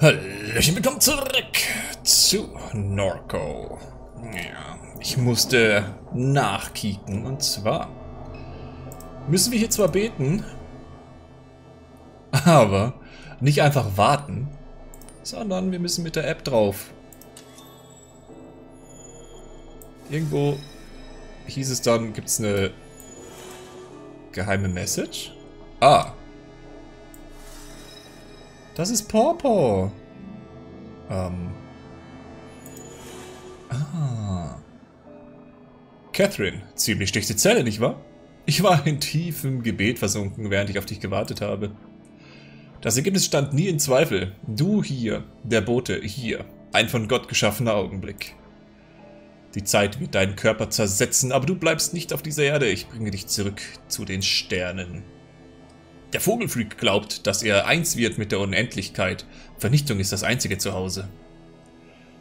Hallöchen, willkommen zurück zu Norco. Ja, ich musste nachkicken und zwar müssen wir hier zwar beten, aber nicht einfach warten, sondern wir müssen mit der App drauf. Irgendwo hieß es dann, gibt es eine geheime Message? Ah, das ist Pawpaw. Ähm. Ah. Catherine, ziemlich dichte Zelle, nicht wahr? Ich war in tiefem Gebet versunken, während ich auf dich gewartet habe. Das Ergebnis stand nie in Zweifel. Du hier, der Bote hier, ein von Gott geschaffener Augenblick. Die Zeit wird deinen Körper zersetzen, aber du bleibst nicht auf dieser Erde. Ich bringe dich zurück zu den Sternen. Der Vogelfreak glaubt, dass er eins wird mit der Unendlichkeit. Vernichtung ist das einzige Zuhause.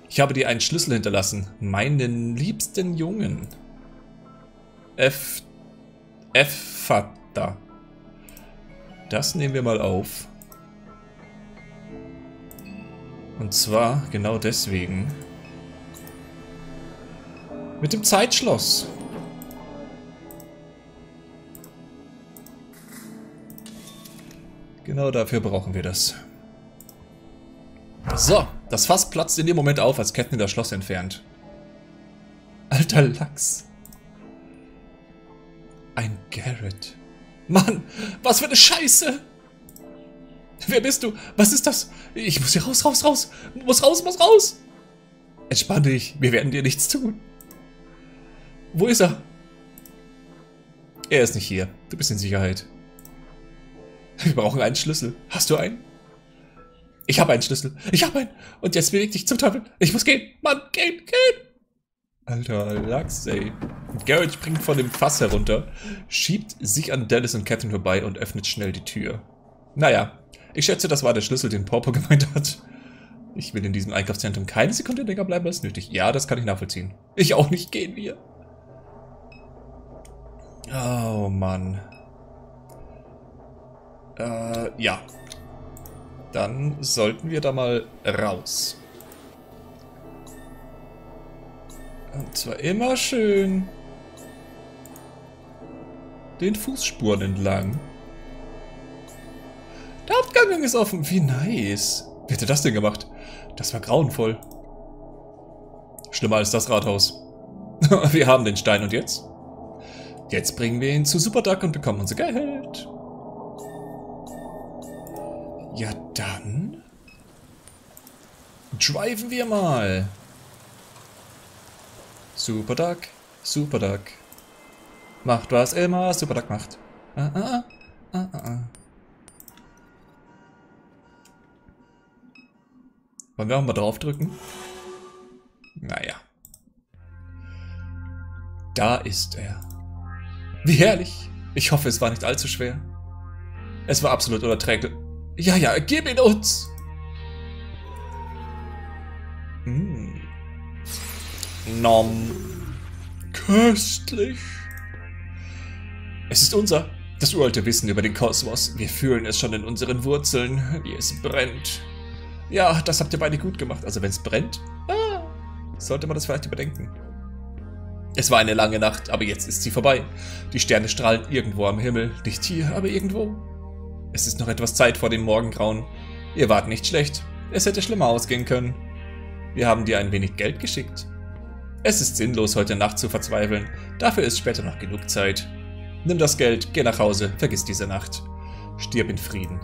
Ich habe dir einen Schlüssel hinterlassen. Meinen liebsten Jungen. F... F... Vater. Das nehmen wir mal auf. Und zwar genau deswegen. Mit dem Zeitschloss. Genau dafür brauchen wir das. So, das Fass platzt in dem Moment auf, als Ketten das Schloss entfernt. Alter Lachs. Ein Garrett. Mann, was für eine Scheiße! Wer bist du? Was ist das? Ich muss hier raus, raus, raus! Muss raus, muss raus! Entspann dich, wir werden dir nichts tun. Wo ist er? Er ist nicht hier. Du bist in Sicherheit. Wir brauchen einen Schlüssel. Hast du einen? Ich habe einen Schlüssel. Ich habe einen. Und jetzt beweg dich zum Teufel. Ich muss gehen. Mann, gehen, gehen. Alter Lachs, ey. Garrett springt von dem Fass herunter, schiebt sich an Dallas und Catherine vorbei und öffnet schnell die Tür. Naja, ich schätze, das war der Schlüssel, den Pawpaw gemeint hat. Ich will in diesem Einkaufszentrum keine Sekunde länger bleiben als nötig. Ja, das kann ich nachvollziehen. Ich auch nicht. Gehen wir. Oh, Mann. Äh, ja. Dann sollten wir da mal raus. Und zwar immer schön den Fußspuren entlang. Der Hauptgang ist offen. Wie nice. Wie hat er das denn gemacht? Das war grauenvoll. Schlimmer als das Rathaus. wir haben den Stein und jetzt? Jetzt bringen wir ihn zu Superduck und bekommen unser Geld. Ja, dann... Driven wir mal. Super Duck, Super Duck. Macht was immer Super Duck macht. Ah, ah, ah, ah, ah. Wollen wir auch mal draufdrücken? Naja. Da ist er. Wie herrlich. Ich hoffe, es war nicht allzu schwer. Es war absolut unerträglich. Ja, ja, gib ihn uns! Hm. Nom. Köstlich. Es ist unser, das uralte Wissen über den Kosmos. Wir fühlen es schon in unseren Wurzeln, wie es brennt. Ja, das habt ihr beide gut gemacht. Also wenn es brennt, ah, sollte man das vielleicht überdenken. Es war eine lange Nacht, aber jetzt ist sie vorbei. Die Sterne strahlen irgendwo am Himmel. Nicht hier, aber irgendwo. Es ist noch etwas Zeit vor dem Morgengrauen. Ihr wart nicht schlecht. Es hätte schlimmer ausgehen können. Wir haben dir ein wenig Geld geschickt. Es ist sinnlos, heute Nacht zu verzweifeln. Dafür ist später noch genug Zeit. Nimm das Geld, geh nach Hause, vergiss diese Nacht. Stirb in Frieden.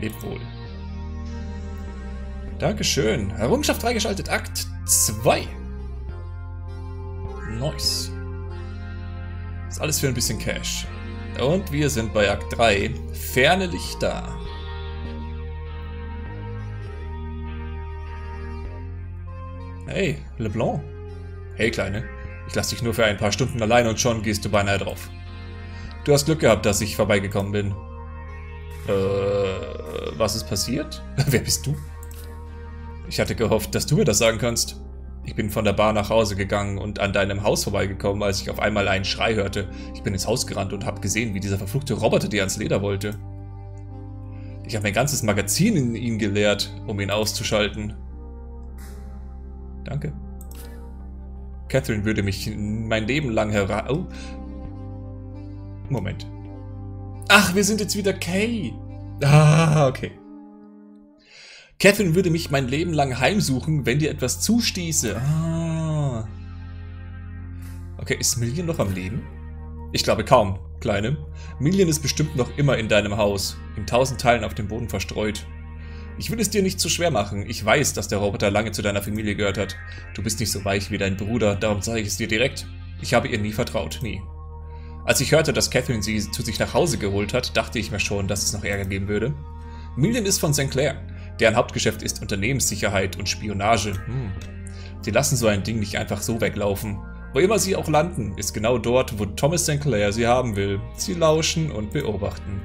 Leb wohl. Dankeschön. Errungenschaft freigeschaltet, Akt 2. Nice. Ist alles für ein bisschen Cash. Und wir sind bei Akt 3. Ferne Lichter. Hey, LeBlanc. Hey, Kleine. Ich lasse dich nur für ein paar Stunden allein und schon gehst du beinahe drauf. Du hast Glück gehabt, dass ich vorbeigekommen bin. Äh, was ist passiert? Wer bist du? Ich hatte gehofft, dass du mir das sagen kannst. Ich bin von der Bar nach Hause gegangen und an deinem Haus vorbeigekommen, als ich auf einmal einen Schrei hörte. Ich bin ins Haus gerannt und habe gesehen, wie dieser verfluchte Roboter dir ans Leder wollte. Ich habe mein ganzes Magazin in ihn geleert, um ihn auszuschalten. Danke. Catherine würde mich mein Leben lang hera... Oh. Moment. Ach, wir sind jetzt wieder Kay. Ah, okay. Catherine würde mich mein Leben lang heimsuchen, wenn dir etwas zustieße. Ah. Okay, ist Million noch am Leben? Ich glaube kaum, Kleine. Million ist bestimmt noch immer in deinem Haus, in tausend Teilen auf dem Boden verstreut. Ich will es dir nicht zu schwer machen. Ich weiß, dass der Roboter lange zu deiner Familie gehört hat. Du bist nicht so weich wie dein Bruder, darum sage ich es dir direkt. Ich habe ihr nie vertraut, nie. Als ich hörte, dass Catherine sie zu sich nach Hause geholt hat, dachte ich mir schon, dass es noch Ärger geben würde. Million ist von St. Clair. Deren Hauptgeschäft ist Unternehmenssicherheit und Spionage. Hm. Sie lassen so ein Ding nicht einfach so weglaufen. Wo immer sie auch landen, ist genau dort, wo Thomas St. Clair sie haben will. Sie lauschen und beobachten.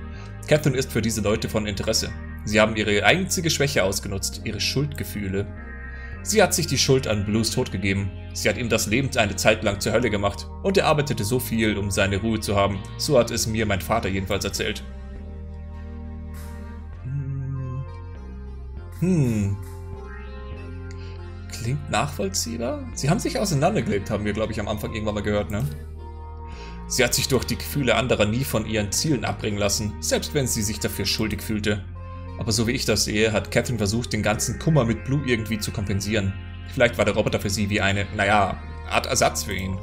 Catherine ist für diese Leute von Interesse. Sie haben ihre einzige Schwäche ausgenutzt, ihre Schuldgefühle. Sie hat sich die Schuld an Blues Tod gegeben. Sie hat ihm das Leben eine Zeit lang zur Hölle gemacht. Und er arbeitete so viel, um seine Ruhe zu haben. So hat es mir mein Vater jedenfalls erzählt. Hm. Klingt nachvollziehbar. Sie haben sich auseinandergelebt, haben wir, glaube ich, am Anfang irgendwann mal gehört, ne? Sie hat sich durch die Gefühle anderer nie von ihren Zielen abbringen lassen, selbst wenn sie sich dafür schuldig fühlte. Aber so wie ich das sehe, hat Catherine versucht, den ganzen Kummer mit Blue irgendwie zu kompensieren. Vielleicht war der Roboter für sie wie eine, naja, Art Ersatz für ihn.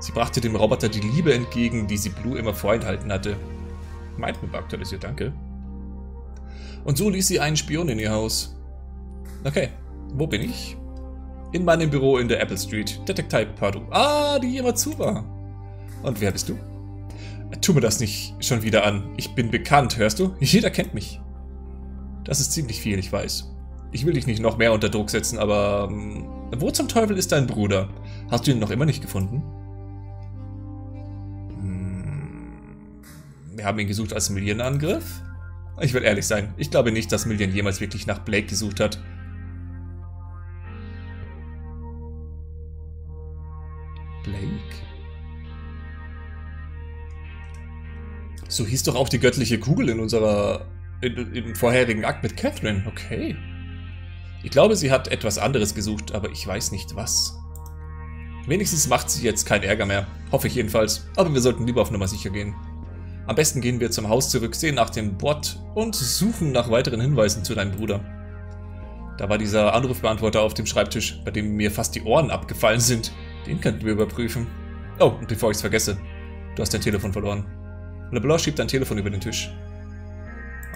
Sie brachte dem Roboter die Liebe entgegen, die sie Blue immer vorenthalten hatte. Mindmap aktualisiert, danke. Und so ließ sie einen Spion in ihr Haus. Okay, wo bin ich? In meinem Büro in der Apple Street. Detektiv Padu. Ah, die immer zu war. Und wer bist du? Tu mir das nicht schon wieder an. Ich bin bekannt, hörst du? Jeder kennt mich. Das ist ziemlich viel, ich weiß. Ich will dich nicht noch mehr unter Druck setzen, aber... Ähm, wo zum Teufel ist dein Bruder? Hast du ihn noch immer nicht gefunden? Hm, wir haben ihn gesucht als Millionenangriff? Ich will ehrlich sein, ich glaube nicht, dass Million jemals wirklich nach Blake gesucht hat. Blake? So hieß doch auch die göttliche Kugel in unserer in, im vorherigen Akt mit Catherine. Okay. Ich glaube, sie hat etwas anderes gesucht, aber ich weiß nicht was. Wenigstens macht sie jetzt keinen Ärger mehr. Hoffe ich jedenfalls. Aber wir sollten lieber auf Nummer sicher gehen. Am besten gehen wir zum Haus zurück, sehen nach dem Bot und suchen nach weiteren Hinweisen zu deinem Bruder. Da war dieser Anrufbeantworter auf dem Schreibtisch, bei dem mir fast die Ohren abgefallen sind. Den könnten wir überprüfen. Oh, und bevor ich es vergesse, du hast dein Telefon verloren. LeBlanc schiebt dein Telefon über den Tisch.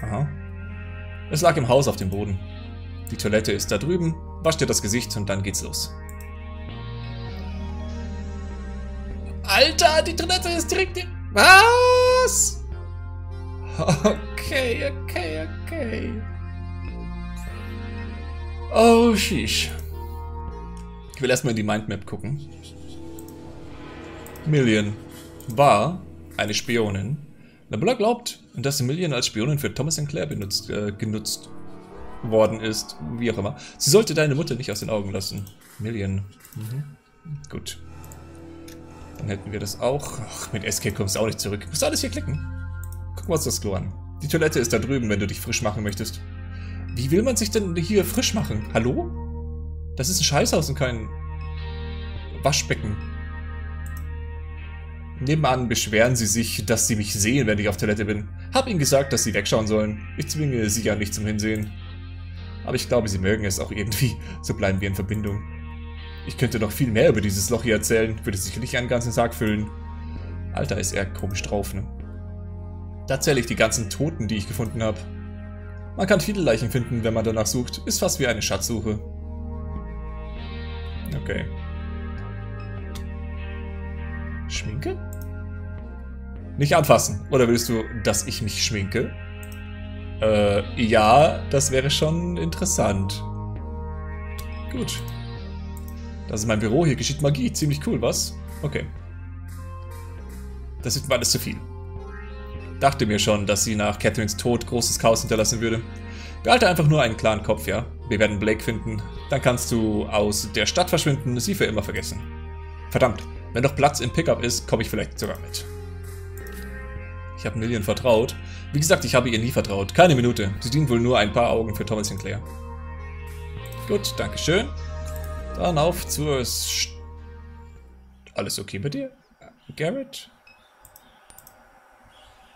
Aha. Es lag im Haus auf dem Boden. Die Toilette ist da drüben. Wasch dir das Gesicht und dann geht's los. Alter, die Toilette ist direkt... in... Was? Okay, okay, okay. Oh, sheesh. Ich will erstmal in die Mindmap gucken. Million war eine Spionin, LeBlanc glaubt, dass Million als Spionin für Thomas Sinclair benutzt, äh, genutzt worden ist, wie auch immer. Sie sollte deine Mutter nicht aus den Augen lassen. Million. Mhm. Gut. Dann hätten wir das auch. Ach, mit SK kommst du auch nicht zurück. Musst alles hier klicken. Gucken wir uns das Klo an. Die Toilette ist da drüben, wenn du dich frisch machen möchtest. Wie will man sich denn hier frisch machen? Hallo? Das ist ein Scheißhaus und kein Waschbecken. Nebenan beschweren sie sich, dass sie mich sehen, wenn ich auf Toilette bin. Hab ihnen gesagt, dass sie wegschauen sollen. Ich zwinge sie ja nicht zum Hinsehen. Aber ich glaube, sie mögen es auch irgendwie. So bleiben wir in Verbindung. Ich könnte noch viel mehr über dieses Loch hier erzählen. Würde sicherlich einen ganzen Tag füllen. Alter, ist er komisch drauf, ne? Da zähle ich die ganzen Toten, die ich gefunden habe. Man kann viele Leichen finden, wenn man danach sucht. Ist fast wie eine Schatzsuche. Okay. Schminke? Nicht anfassen. Oder willst du, dass ich mich schminke? Äh, ja, das wäre schon interessant. Gut. Das ist mein Büro, hier geschieht Magie. Ziemlich cool, was? Okay. Das ist mir alles zu viel. Dachte mir schon, dass sie nach Catherines Tod großes Chaos hinterlassen würde. Behalte einfach nur einen klaren Kopf, ja? Wir werden Blake finden. Dann kannst du aus der Stadt verschwinden, sie für immer vergessen. Verdammt, wenn noch Platz im Pickup ist, komme ich vielleicht sogar mit. Ich habe Million vertraut. Wie gesagt, ich habe ihr nie vertraut. Keine Minute. Sie dient wohl nur ein paar Augen für Thomas Sinclair. Gut, Dankeschön. Dann auf zur... St Alles okay bei dir? Garrett?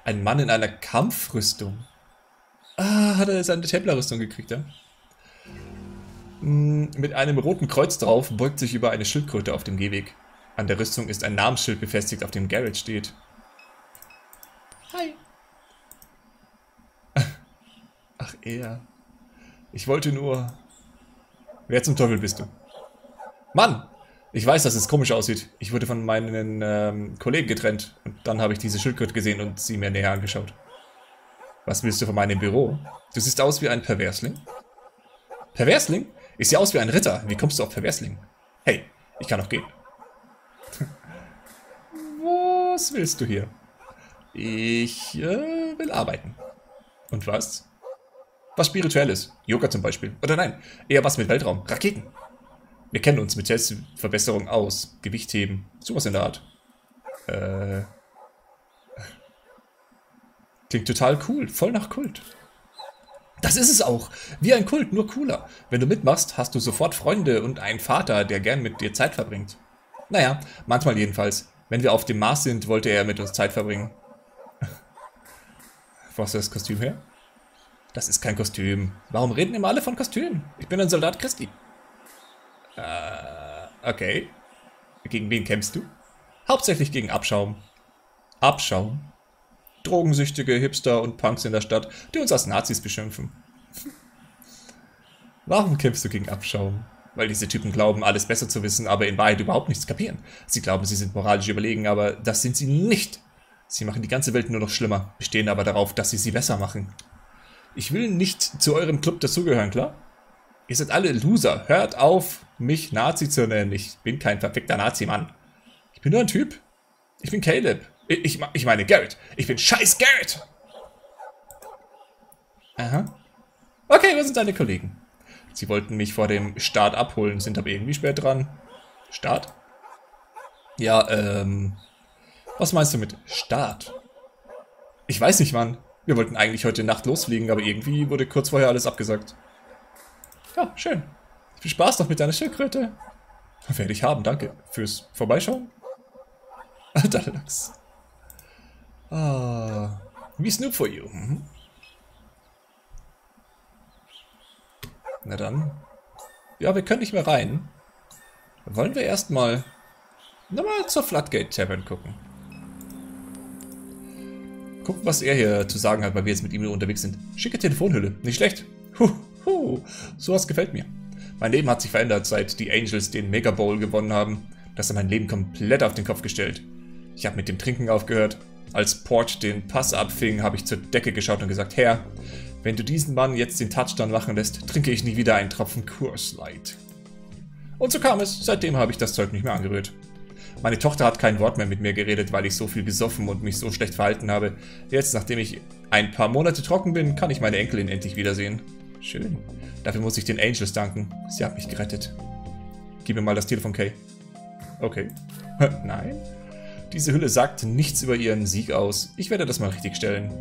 Ein Mann in einer Kampfrüstung. Ah, hat er seine Templerrüstung gekriegt, ja? Hm, mit einem roten Kreuz drauf beugt sich über eine Schildkröte auf dem Gehweg. An der Rüstung ist ein Namensschild befestigt, auf dem Garrett steht. Hi. Ach, er. Ich wollte nur... Wer zum Teufel bist du? Mann! Ich weiß, dass es komisch aussieht. Ich wurde von meinen ähm, Kollegen getrennt. Und dann habe ich diese Schildkröte gesehen und sie mir näher angeschaut. Was willst du von meinem Büro? Du siehst aus wie ein Perversling. Perversling? Ich sehe aus wie ein Ritter. Wie kommst du auf Perversling? Hey, ich kann noch gehen. Was willst du hier? Ich äh, will arbeiten. Und was? Was Spirituelles. Yoga zum Beispiel. Oder nein, eher was mit Weltraum. Raketen. Wir kennen uns mit Selbstverbesserung aus. Gewichtheben. Sowas in der Art. Äh. Klingt total cool. Voll nach Kult. Das ist es auch. Wie ein Kult, nur cooler. Wenn du mitmachst, hast du sofort Freunde und einen Vater, der gern mit dir Zeit verbringt. Naja, manchmal jedenfalls. Wenn wir auf dem Mars sind, wollte er mit uns Zeit verbringen. Wo hast du das Kostüm her? Das ist kein Kostüm. Warum reden immer alle von Kostümen? Ich bin ein Soldat Christi. Äh, okay. Gegen wen kämpfst du? Hauptsächlich gegen Abschaum. Abschaum? Drogensüchtige Hipster und Punks in der Stadt, die uns als Nazis beschimpfen. Warum kämpfst du gegen Abschaum? Weil diese Typen glauben, alles besser zu wissen, aber in Wahrheit überhaupt nichts kapieren. Sie glauben, sie sind moralisch überlegen, aber das sind sie nicht. Sie machen die ganze Welt nur noch schlimmer, bestehen aber darauf, dass sie sie besser machen. Ich will nicht zu eurem Club dazugehören, klar? Ihr seid alle Loser. Hört auf, mich Nazi zu nennen. Ich bin kein perfekter Nazi-Mann. Ich bin nur ein Typ. Ich bin Caleb. Ich, ich meine Garrett. Ich bin scheiß Garrett. Aha. Okay, wir sind deine Kollegen? Sie wollten mich vor dem Start abholen, sind aber irgendwie spät dran. Start? Ja, ähm... Was meinst du mit Start? Ich weiß nicht, Mann. Wir wollten eigentlich heute Nacht losfliegen, aber irgendwie wurde kurz vorher alles abgesagt. Ja, schön. Viel Spaß noch mit deiner Schildkröte. Werde ich haben, danke. Fürs Vorbeischauen? Alter Lachs. Ah, wie Snoop for you. Mhm. Na dann. Ja, wir können nicht mehr rein. Wollen wir erstmal nochmal zur Floodgate Tavern gucken. Gucken, was er hier zu sagen hat, weil wir jetzt mit ihm unterwegs sind. Schicke Telefonhülle. Nicht schlecht. Huh, huh. Sowas gefällt mir. Mein Leben hat sich verändert, seit die Angels den Mega Bowl gewonnen haben. Das hat mein Leben komplett auf den Kopf gestellt. Ich habe mit dem Trinken aufgehört. Als Port den Pass abfing, habe ich zur Decke geschaut und gesagt, Herr, wenn du diesen Mann jetzt den Touchdown machen lässt, trinke ich nie wieder einen Tropfen Coors. Und so kam es. Seitdem habe ich das Zeug nicht mehr angerührt. Meine Tochter hat kein Wort mehr mit mir geredet, weil ich so viel gesoffen und mich so schlecht verhalten habe. Jetzt, nachdem ich ein paar Monate trocken bin, kann ich meine Enkelin endlich wiedersehen. Schön. Dafür muss ich den Angels danken. Sie hat mich gerettet. Gib mir mal das Telefon, Kay. Okay. Nein? Diese Hülle sagt nichts über ihren Sieg aus. Ich werde das mal richtig stellen.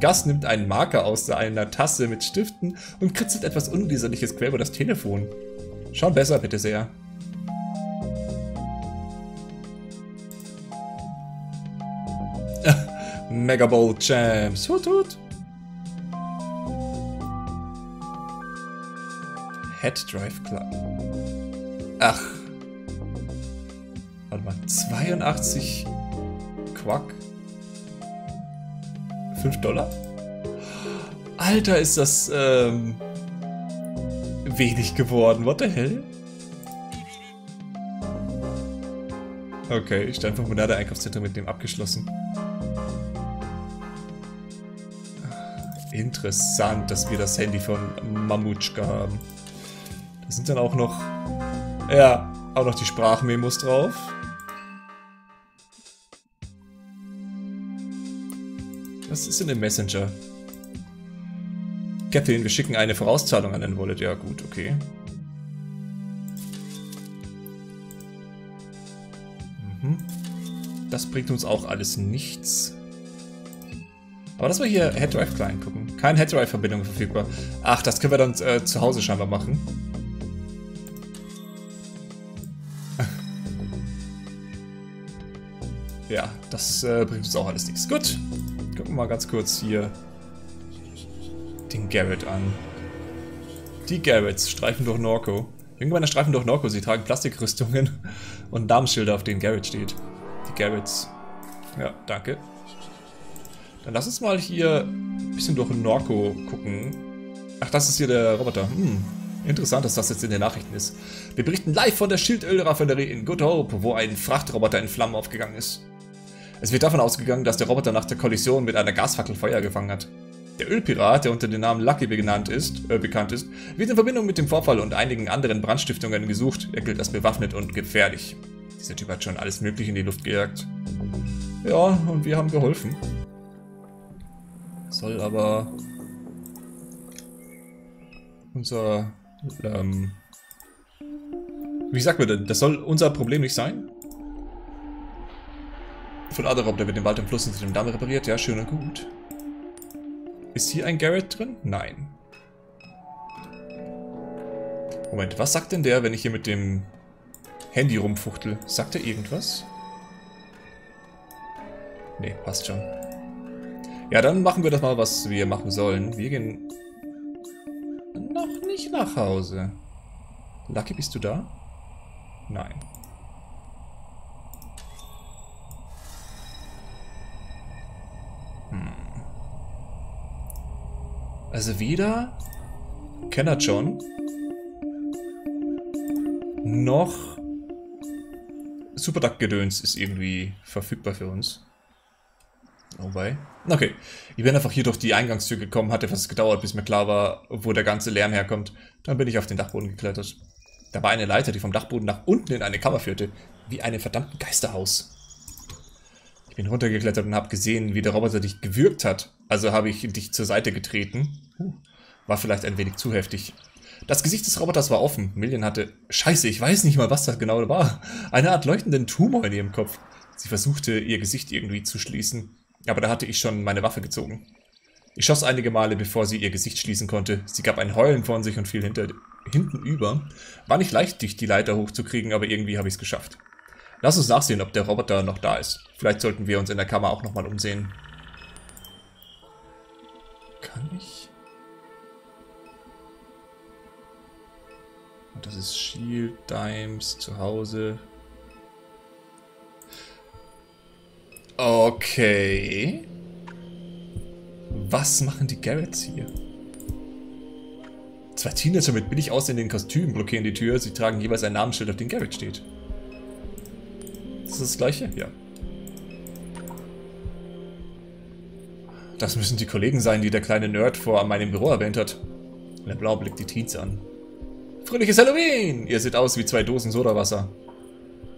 Gus nimmt einen Marker aus einer Tasse mit Stiften und kritzelt etwas Unleserliches quer über das Telefon. Schon besser, bitte sehr. Mega Bowl Champs. Hut, hut. Head Drive Club. Ach. Warte mal. 82 Quack. 5 Dollar? Alter, ist das ähm, wenig geworden. What the hell? Okay, Steinformular der Einkaufszentrum mit dem abgeschlossen. Interessant, dass wir das Handy von Mamutschka haben. Sind dann auch noch, ja, auch noch die Sprachmemos drauf. Was ist in dem Messenger? Captain, wir schicken eine Vorauszahlung an den Wallet. Ja gut, okay. Mhm. Das bringt uns auch alles nichts. Aber lass mal hier Head Drive Client gucken. Keine Head Drive Verbindung verfügbar. Ach, das können wir dann äh, zu Hause scheinbar machen. Ja, das äh, bringt uns auch alles nichts. Gut. Gucken wir mal ganz kurz hier den Garrett an. Die Garretts streifen durch Norco. Irgendwann streifen durch Norco. Sie tragen Plastikrüstungen und Namensschilder, auf denen Garrett steht. Die Garretts. Ja, danke. Dann lass uns mal hier ein bisschen durch Norco gucken. Ach, das ist hier der Roboter. Hm, interessant, dass das jetzt in den Nachrichten ist. Wir berichten live von der Schildölraffinerie in Good Hope, wo ein Frachtroboter in Flammen aufgegangen ist. Es wird davon ausgegangen, dass der Roboter nach der Kollision mit einer Gasfackel Feuer gefangen hat. Der Ölpirat, der unter dem Namen Lucky benannt ist, äh, bekannt ist, wird in Verbindung mit dem Vorfall und einigen anderen Brandstiftungen gesucht. Er gilt als bewaffnet und gefährlich. Dieser Typ hat schon alles mögliche in die Luft gejagt. Ja, und wir haben geholfen. Soll aber unser, ähm, wie sagt man denn, das soll unser Problem nicht sein? Von Aderop, der wird den Wald im Fluss unter dem Damm repariert, ja, schön und gut. Ist hier ein Garrett drin? Nein. Moment, was sagt denn der, wenn ich hier mit dem Handy rumfuchtel? Sagt er irgendwas? Nee, passt schon. Ja, dann machen wir das mal, was wir machen sollen. Wir gehen noch nicht nach Hause. Lucky, bist du da? Nein. Also weder Kenner John noch Superduck-Gedöns ist irgendwie verfügbar für uns. Wobei. Okay. Ich bin einfach hier durch die Eingangstür gekommen, hat etwas gedauert, bis mir klar war, wo der ganze Lärm herkommt. Dann bin ich auf den Dachboden geklettert. Da war eine Leiter, die vom Dachboden nach unten in eine Kammer führte. Wie einem verdammten Geisterhaus. Bin runtergeklettert und habe gesehen, wie der Roboter dich gewürgt hat. Also habe ich dich zur Seite getreten. War vielleicht ein wenig zu heftig. Das Gesicht des Roboters war offen. Million hatte... Scheiße, ich weiß nicht mal, was das genau war. Eine Art leuchtenden Tumor in ihrem Kopf. Sie versuchte, ihr Gesicht irgendwie zu schließen. Aber da hatte ich schon meine Waffe gezogen. Ich schoss einige Male, bevor sie ihr Gesicht schließen konnte. Sie gab ein Heulen von sich und fiel hinter, hinten über. War nicht leicht, dich die Leiter hochzukriegen, aber irgendwie habe ich es geschafft. Lass uns nachsehen, ob der Roboter noch da ist. Vielleicht sollten wir uns in der Kammer auch nochmal umsehen. Kann ich? Und das ist Shield, Dimes, zu Hause. Okay. Was machen die Garretts hier? Zwei Teenager mit billig aussehenden Kostümen blockieren die Tür. Sie tragen jeweils ein Namensschild, auf dem Garrett steht. Ist das das gleiche? Ja. Das müssen die Kollegen sein, die der kleine Nerd vor meinem Büro erwähnt hat. Blau blickt die Teens an. Fröhliches Halloween! Ihr seht aus wie zwei Dosen Sodawasser.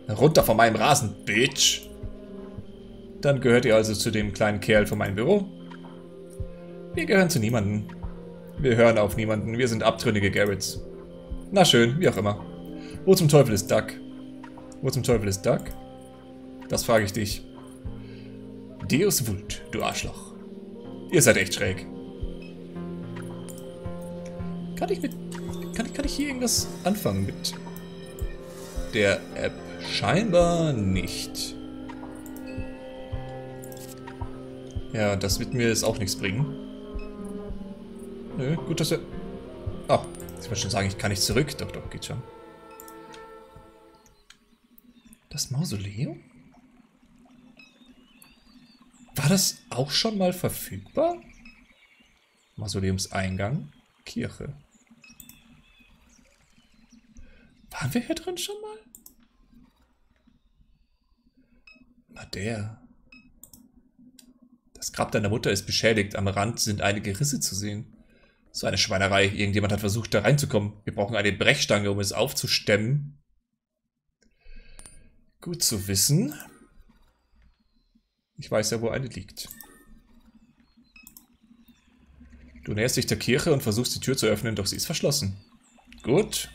Runter von meinem Rasen, Bitch! Dann gehört ihr also zu dem kleinen Kerl von meinem Büro? Wir gehören zu niemanden. Wir hören auf niemanden. Wir sind abtrünnige Garretts. Na schön, wie auch immer. Wo zum Teufel ist Duck? Wo zum Teufel ist Duck? Das frage ich dich. Deus Vult, du Arschloch. Ihr seid echt schräg. Kann ich mit... Kann ich, kann ich hier irgendwas anfangen mit der App? Scheinbar nicht. Ja, das wird mir jetzt auch nichts bringen. Nö, gut, dass wir... Ah, ich wollte schon sagen, ich kann nicht zurück. Doch, doch, geht schon. Das Mausoleum? War das auch schon mal verfügbar? Mausoleumseingang, Kirche. Waren wir hier drin schon mal? Na der. Das Grab deiner Mutter ist beschädigt. Am Rand sind einige Risse zu sehen. So eine Schweinerei. Irgendjemand hat versucht, da reinzukommen. Wir brauchen eine Brechstange, um es aufzustemmen. Gut zu wissen. Ich weiß ja, wo eine liegt. Du näherst dich der Kirche und versuchst die Tür zu öffnen, doch sie ist verschlossen. Gut.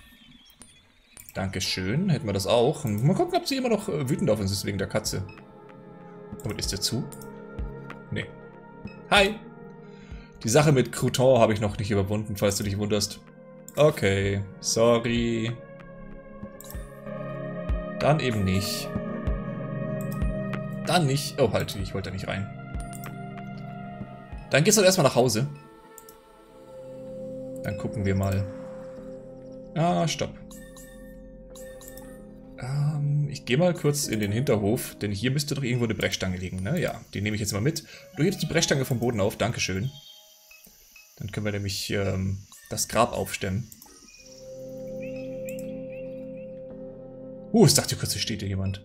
Dankeschön. Hätten wir das auch. Mal gucken, ob sie immer noch äh, wütend auf uns ist wegen der Katze. Moment, ist der zu? Nee. Hi. Die Sache mit Crouton habe ich noch nicht überwunden, falls du dich wunderst. Okay, sorry. Dann eben nicht. Dann nicht. Oh, halt, ich wollte da nicht rein. Dann gehst du halt erstmal nach Hause. Dann gucken wir mal. Ah, stopp. Ähm, ich gehe mal kurz in den Hinterhof, denn hier müsste doch irgendwo eine Brechstange liegen, ne? Ja, die nehme ich jetzt mal mit. Du hebst die Brechstange vom Boden auf, Dankeschön. Dann können wir nämlich ähm, das Grab aufstemmen. Uh, ich dachte kurz, hier steht hier jemand.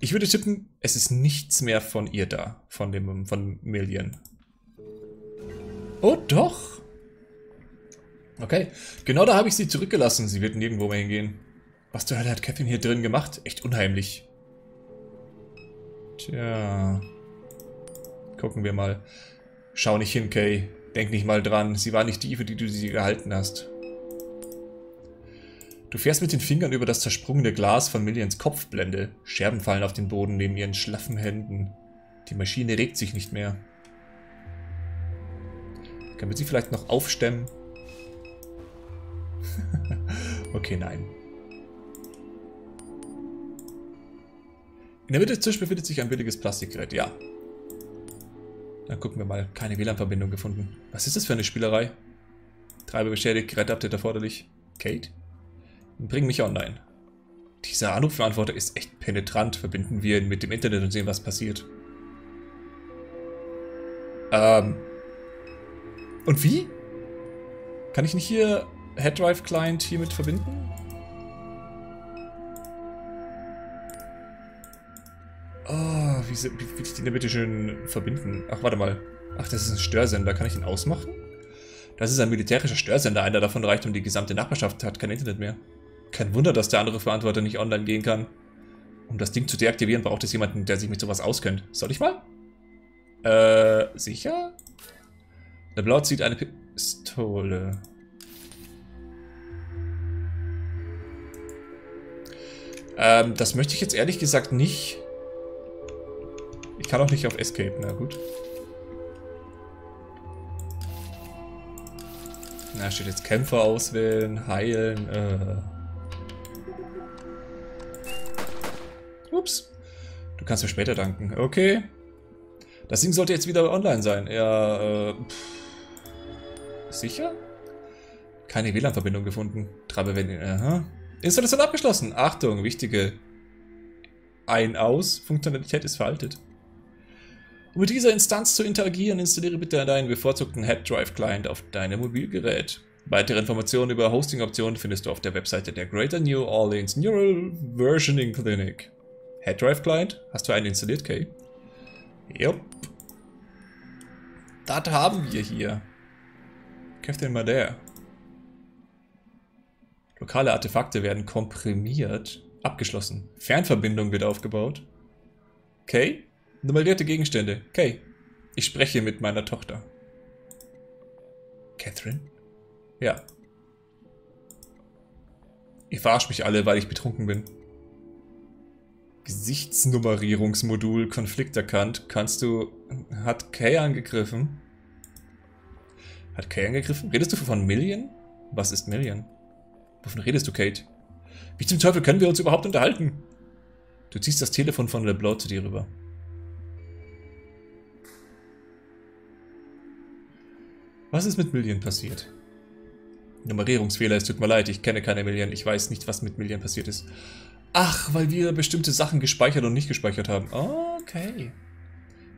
Ich würde tippen, es ist nichts mehr von ihr da, von dem, von Million. Oh, doch. Okay, genau da habe ich sie zurückgelassen. Sie wird nirgendwo mehr hingehen. Was zur Hölle hat Kevin hier drin gemacht? Echt unheimlich. Tja. Gucken wir mal. Schau nicht hin, Kay. Denk nicht mal dran. Sie war nicht die, für die du sie gehalten hast. Du fährst mit den Fingern über das zersprungene Glas von Millions Kopfblende. Scherben fallen auf den Boden neben ihren schlaffen Händen. Die Maschine regt sich nicht mehr. Können wir sie vielleicht noch aufstemmen? okay, nein. In der Mitte des Tisches befindet sich ein billiges Plastikgerät, ja. Dann gucken wir mal. Keine WLAN-Verbindung gefunden. Was ist das für eine Spielerei? Treiber beschädigt, Geräteupdate erforderlich. Kate? Bring mich online. Dieser Anrufbeantworter ist echt penetrant. Verbinden wir ihn mit dem Internet und sehen, was passiert. Ähm. Und wie? Kann ich nicht hier HeadDrive Client hiermit verbinden? Oh, wie, wie will ich den denn bitte schön verbinden? Ach, warte mal. Ach, das ist ein Störsender. Kann ich ihn ausmachen? Das ist ein militärischer Störsender. Einer davon reicht und die gesamte Nachbarschaft hat kein Internet mehr. Kein Wunder, dass der andere Verantworter nicht online gehen kann. Um das Ding zu deaktivieren, braucht es jemanden, der sich mit sowas auskennt. Soll ich mal? Äh, sicher? Der Blau zieht eine Pistole. Ähm, das möchte ich jetzt ehrlich gesagt nicht. Ich kann auch nicht auf Escape, na gut. Na, steht jetzt Kämpfer auswählen, heilen, äh. Ups. Du kannst mir später danken. Okay. Das Ding sollte jetzt wieder online sein. Ja, äh, pff. Sicher? Keine WLAN-Verbindung gefunden. Treiber werden... Aha. Installation abgeschlossen. Achtung, wichtige Ein-Aus-Funktionalität ist veraltet. Um mit dieser Instanz zu interagieren, installiere bitte deinen bevorzugten Head-Drive-Client auf deinem Mobilgerät. Weitere Informationen über Hosting-Optionen findest du auf der Webseite der Greater New Orleans Neural Versioning Clinic. HeadDrive Client? Hast du einen installiert, Kay? Jupp. Das haben wir hier. Captain Madère. Lokale Artefakte werden komprimiert. Abgeschlossen. Fernverbindung wird aufgebaut. Kay? Nummerierte Gegenstände. Kay. Ich spreche mit meiner Tochter. Catherine? Ja. Ihr verarscht mich alle, weil ich betrunken bin. Gesichtsnummerierungsmodul Konflikt erkannt. Kannst du... Hat Kay angegriffen? Hat Kay angegriffen? Redest du von Million? Was ist Million? Wovon redest du, Kate? Wie zum Teufel können wir uns überhaupt unterhalten? Du ziehst das Telefon von LeBlanc zu dir rüber. Was ist mit Million passiert? Nummerierungsfehler, es tut mir leid, ich kenne keine Million, ich weiß nicht, was mit Million passiert ist. Ach, weil wir bestimmte Sachen gespeichert und nicht gespeichert haben. Okay.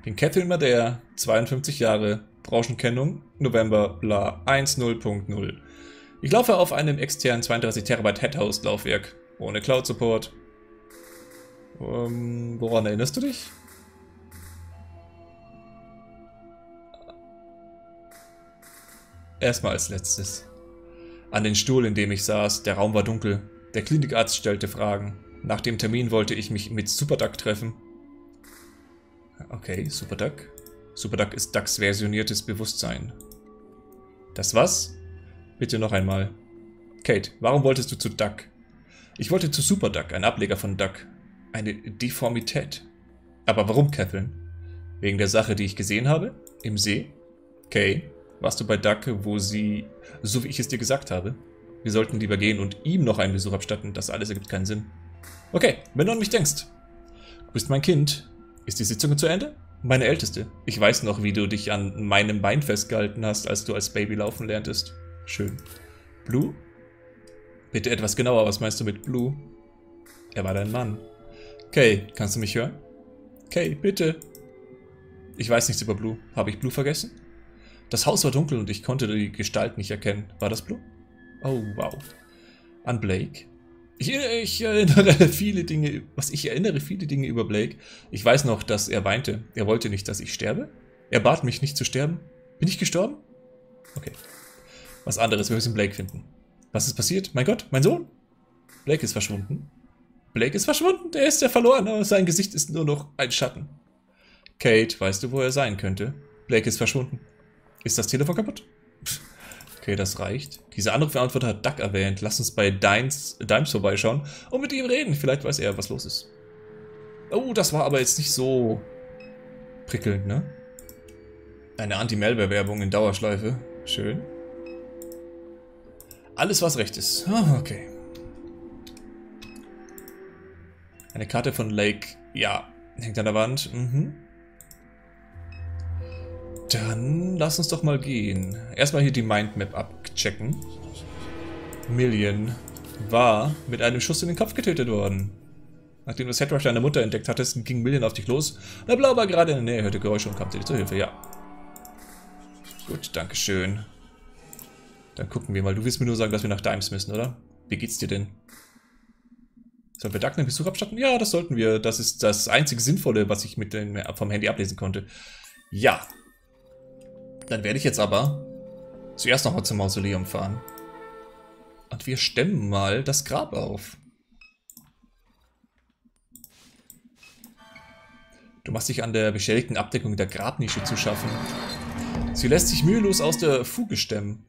Bin Catherine Madère, 52 Jahre, Branchenkennung, November, bla, 10.0. Ich laufe auf einem externen 32 Terabyte Headhouse Laufwerk, ohne Cloud Support. Ähm, woran erinnerst du dich? Erstmal als letztes. An den Stuhl, in dem ich saß, der Raum war dunkel. Der Klinikarzt stellte Fragen. Nach dem Termin wollte ich mich mit Superduck treffen. Okay, Superduck. Superduck ist Ducks versioniertes Bewusstsein. Das was? Bitte noch einmal. Kate, warum wolltest du zu Duck? Ich wollte zu Superduck, ein Ableger von Duck. Eine Deformität. Aber warum, Catherine? Wegen der Sache, die ich gesehen habe? Im See? Okay. Warst du bei Duck, wo sie, so wie ich es dir gesagt habe? Wir sollten lieber gehen und ihm noch einen Besuch abstatten. Das alles ergibt keinen Sinn. Okay, wenn du an mich denkst. Du bist mein Kind. Ist die Sitzung zu Ende? Meine Älteste. Ich weiß noch, wie du dich an meinem Bein festgehalten hast, als du als Baby laufen lerntest. Schön. Blue? Bitte etwas genauer, was meinst du mit Blue? Er war dein Mann. Kay, kannst du mich hören? Kay, bitte. Ich weiß nichts über Blue. Habe ich Blue vergessen? Das Haus war dunkel und ich konnte die Gestalt nicht erkennen. War das Blue? Oh, wow. An Blake? Ich, ich, erinnere viele Dinge, was ich erinnere viele Dinge über Blake. Ich weiß noch, dass er weinte. Er wollte nicht, dass ich sterbe. Er bat mich nicht zu sterben. Bin ich gestorben? Okay. Was anderes, wir müssen Blake finden. Was ist passiert? Mein Gott, mein Sohn? Blake ist verschwunden. Blake ist verschwunden, der ist ja verloren, aber sein Gesicht ist nur noch ein Schatten. Kate, weißt du, wo er sein könnte? Blake ist verschwunden. Ist das Telefon kaputt? Okay, das reicht. Dieser Anrufbeantworter hat Duck erwähnt. Lass uns bei Dimes, Dimes vorbeischauen und mit ihm reden. Vielleicht weiß er, was los ist. Oh, das war aber jetzt nicht so prickelnd, ne? Eine Anti-Malware-Werbung in Dauerschleife. Schön. Alles, was recht ist. Oh, okay. Eine Karte von Lake. Ja, hängt an der Wand. Mhm. Dann lass uns doch mal gehen. Erstmal hier die Mindmap abchecken. Million war mit einem Schuss in den Kopf getötet worden. Nachdem du das Headrush deiner Mutter entdeckt hattest, ging Million auf dich los. Der Blau war gerade in der Nähe, hörte Geräusche und kam dir zur Hilfe. Ja. Gut, dankeschön. Dann gucken wir mal. Du willst mir nur sagen, dass wir nach Dimes müssen, oder? Wie geht's dir denn? Sollen wir Duck einen Besuch abstatten? Ja, das sollten wir. Das ist das einzige Sinnvolle, was ich mit dem, vom Handy ablesen konnte. Ja, dann werde ich jetzt aber zuerst nochmal zum Mausoleum fahren. Und wir stemmen mal das Grab auf. Du machst dich an der beschädigten Abdeckung der Grabnische zu schaffen. Sie lässt sich mühelos aus der Fuge stemmen.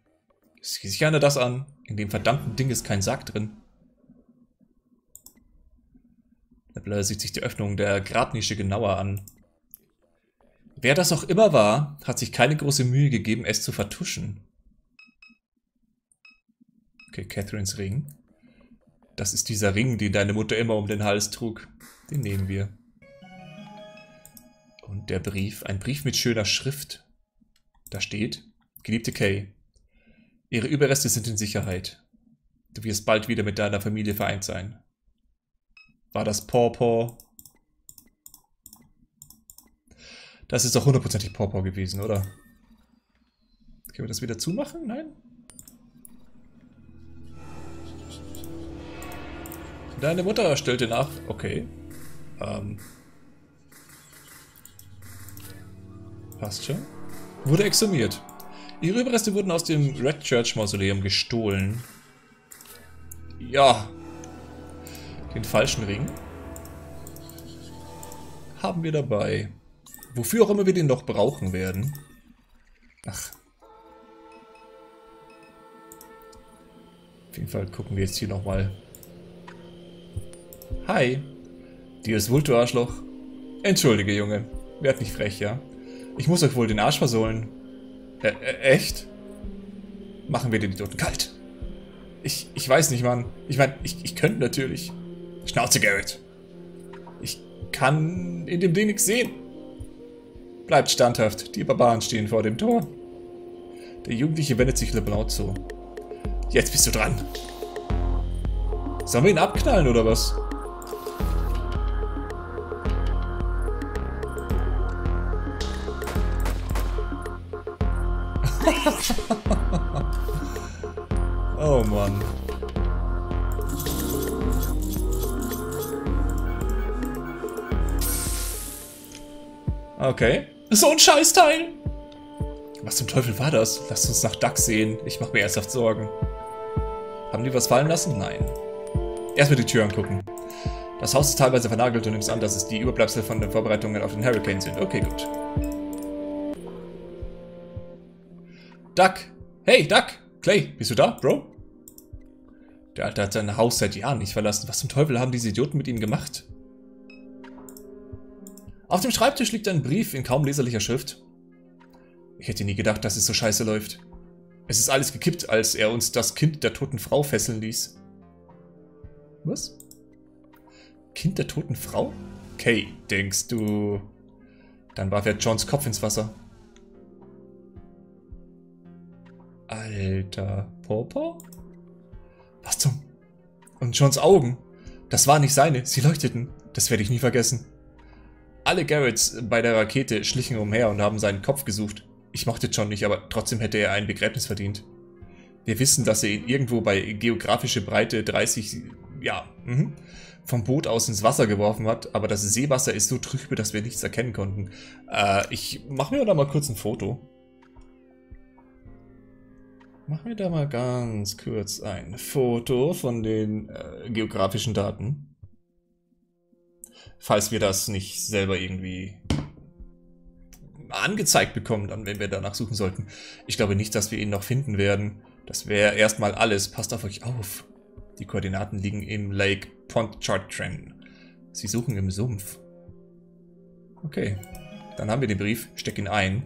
Sieh sich einer das an. In dem verdammten Ding ist kein Sarg drin. Blur sieht sich die Öffnung der Grabnische genauer an. Wer das auch immer war, hat sich keine große Mühe gegeben, es zu vertuschen. Okay, Catherines Ring. Das ist dieser Ring, den deine Mutter immer um den Hals trug. Den nehmen wir. Und der Brief, ein Brief mit schöner Schrift. Da steht, geliebte Kay, ihre Überreste sind in Sicherheit. Du wirst bald wieder mit deiner Familie vereint sein. War das Paw Das ist doch hundertprozentig Pawpaw gewesen, oder? Können wir das wieder zumachen? Nein? Deine Mutter stellte nach. Okay. Ähm. Passt schon. Wurde exhumiert. Ihre Überreste wurden aus dem Red Church Mausoleum gestohlen. Ja. Den falschen Ring haben wir dabei. Wofür auch immer wir den noch brauchen werden. Ach. Auf jeden Fall gucken wir jetzt hier nochmal. Hi. Dir ist Vulto, Arschloch. Entschuldige, Junge. Werd nicht frech, ja? Ich muss euch wohl den Arsch versohlen. Äh, äh, echt? Machen wir den Idioten kalt. Ich, ich weiß nicht, Mann. Ich meine, ich, ich könnte natürlich. Schnauze, Garrett. Ich kann in dem Ding nichts sehen. Bleibt standhaft, die Barbaren stehen vor dem Tor. Der Jugendliche wendet sich LeBlanc zu. Jetzt bist du dran. Sollen wir ihn abknallen oder was? oh Mann. Okay. So ein Scheißteil. Was zum Teufel war das? Lasst uns nach Duck sehen. Ich mache mir ernsthaft Sorgen. Haben die was fallen lassen? Nein. Erstmal die Tür angucken. Das Haus ist teilweise vernagelt und nimmst an, dass es die Überbleibsel von den Vorbereitungen auf den Hurricane sind. Okay, gut. Duck! Hey, Duck! Clay, bist du da, Bro? Der Alte hat sein Haus seit Jahren nicht verlassen. Was zum Teufel haben diese Idioten mit ihm gemacht? Auf dem Schreibtisch liegt ein Brief in kaum leserlicher Schrift. Ich hätte nie gedacht, dass es so scheiße läuft. Es ist alles gekippt, als er uns das Kind der toten Frau fesseln ließ. Was? Kind der toten Frau? Kay, denkst du... Dann warf er Johns Kopf ins Wasser. Alter Popo? Was zum... Und Johns Augen. Das waren nicht seine, sie leuchteten. Das werde ich nie vergessen. Alle Garretts bei der Rakete schlichen umher und haben seinen Kopf gesucht. Ich mochte John nicht, aber trotzdem hätte er ein Begräbnis verdient. Wir wissen, dass er ihn irgendwo bei geografische Breite 30, ja, mh, vom Boot aus ins Wasser geworfen hat, aber das Seewasser ist so trübe, dass wir nichts erkennen konnten. Äh, ich mache mir da mal kurz ein Foto. Mach mir da mal ganz kurz ein Foto von den äh, geografischen Daten. Falls wir das nicht selber irgendwie angezeigt bekommen, dann, wenn wir danach suchen sollten. Ich glaube nicht, dass wir ihn noch finden werden. Das wäre erstmal alles. Passt auf euch auf. Die Koordinaten liegen im Lake Pontchartrain. Sie suchen im Sumpf. Okay, dann haben wir den Brief. Steck ihn ein.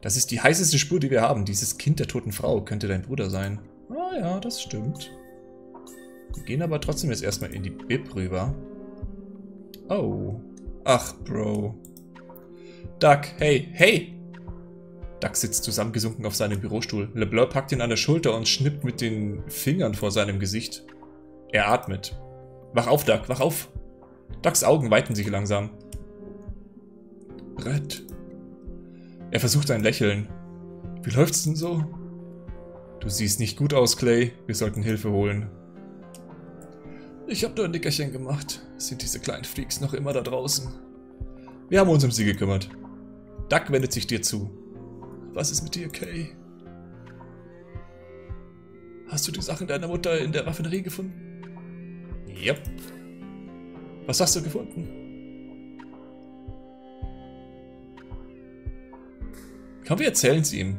Das ist die heißeste Spur, die wir haben. Dieses Kind der toten Frau könnte dein Bruder sein. Ah ja, das stimmt. Wir gehen aber trotzdem jetzt erstmal in die Bib rüber. Oh. Ach, Bro. Duck, hey, hey! Duck sitzt zusammengesunken auf seinem Bürostuhl. LeBlanc packt ihn an der Schulter und schnippt mit den Fingern vor seinem Gesicht. Er atmet. Wach auf, Duck, wach auf! Ducks Augen weiten sich langsam. Brett. Er versucht ein Lächeln. Wie läuft's denn so? Du siehst nicht gut aus, Clay. Wir sollten Hilfe holen. Ich hab nur ein Nickerchen gemacht. Sind diese kleinen Freaks noch immer da draußen? Wir haben uns um sie gekümmert. Duck wendet sich dir zu. Was ist mit dir, Kay? Hast du die Sachen deiner Mutter in der Raffinerie gefunden? Yep. Was hast du gefunden? Komm, wir erzählen es ihm.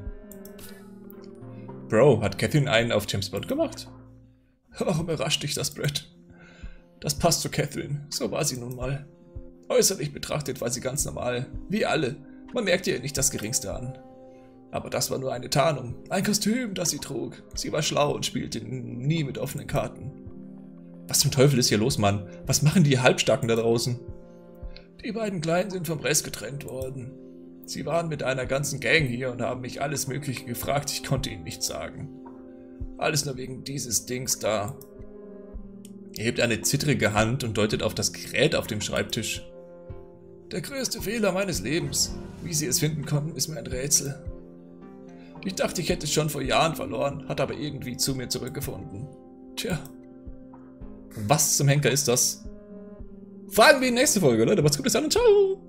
Bro, hat Catherine einen auf James Bond gemacht? Warum überrascht dich das, Brett? Das passt zu Catherine, so war sie nun mal. Äußerlich betrachtet war sie ganz normal, wie alle. Man merkte ihr nicht das Geringste an. Aber das war nur eine Tarnung, ein Kostüm, das sie trug. Sie war schlau und spielte nie mit offenen Karten. Was zum Teufel ist hier los, Mann? Was machen die Halbstarken da draußen? Die beiden Kleinen sind vom Rest getrennt worden. Sie waren mit einer ganzen Gang hier und haben mich alles Mögliche gefragt, ich konnte ihnen nichts sagen. Alles nur wegen dieses Dings da. Er hebt eine zittrige Hand und deutet auf das Gerät auf dem Schreibtisch. Der größte Fehler meines Lebens. Wie sie es finden konnten, ist mir ein Rätsel. Ich dachte, ich hätte es schon vor Jahren verloren, hat aber irgendwie zu mir zurückgefunden. Tja. Was zum Henker ist das? Fragen wir in nächste Folge, Leute. Was gut, bis dann und ciao.